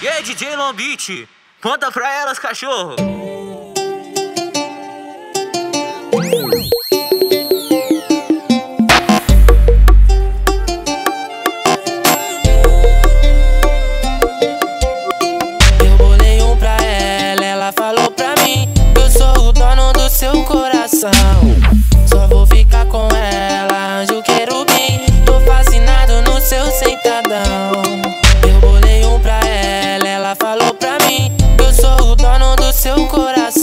E aí, DJ Lombit, conta pra elas, cachorro. Eu bolei um pra ela, ela falou pra mim Eu sou o dono do seu coração. Só vou ficar com ela, anjo querubim. Tô fascinado no seu sentadão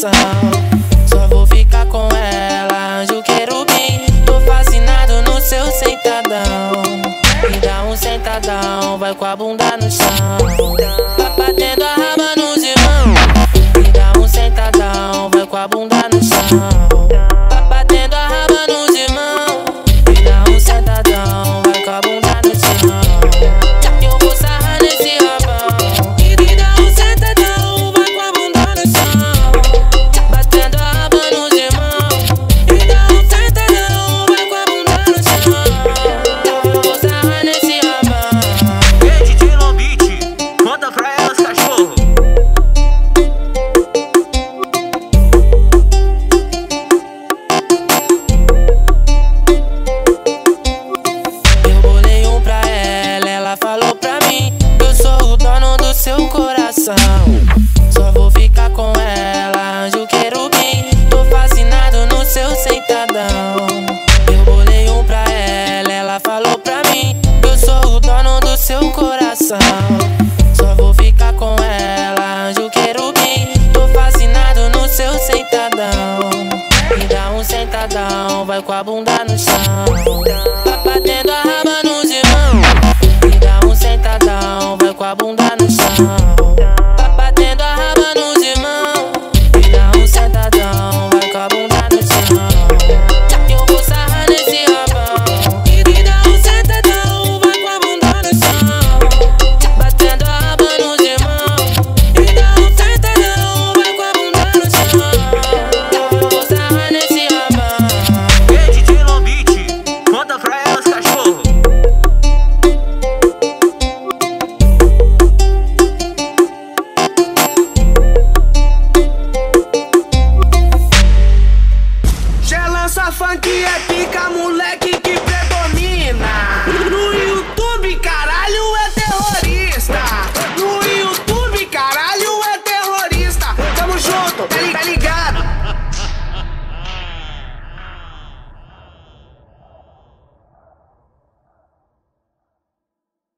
coração. Só vou ficar com ela, anjo querubim. Tô fascinado no seu sentadão. Me dá um sentadão, vai com a bunda no chão. Tá batendo a raba nos irmãos. Me dá um sentadão, vai com a bunda no chão seu coração. Só vou ficar com ela, anjo querubim. Tô fascinado no seu sentadão. Eu bolei um pra ela, ela falou pra mim Eu sou o dono do seu coração. Só vou ficar com ela, anjo querubim. Tô fascinado no seu sentadão. Me dá um sentadão, vai com a bunda no chão. Tá batendo a raba nos irmãos. Me dá um sentadão, vai com a bunda no Auntie,